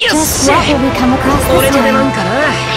Just what will we come across this time?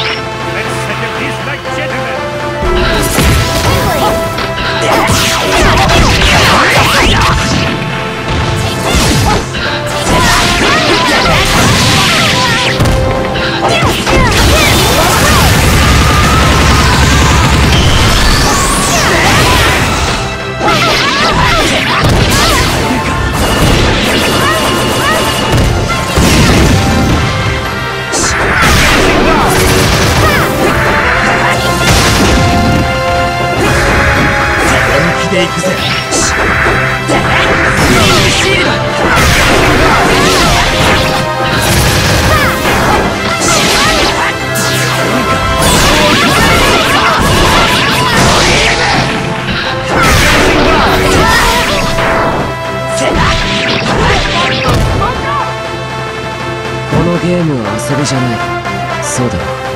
本気で行くぜ。このゲームは遊びじゃない。そうだ。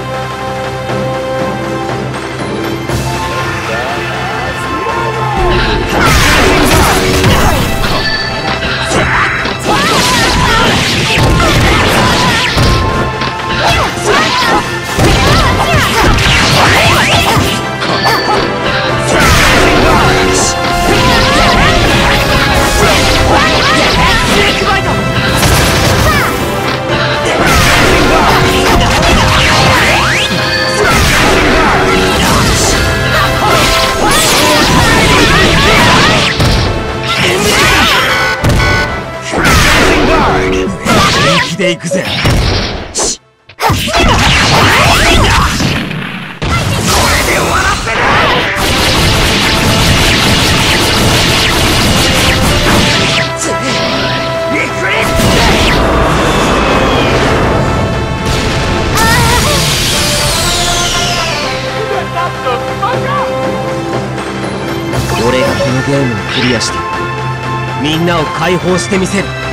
気で行くぜ。俺がこのゲームをクリアしてみんなを解放してみせる。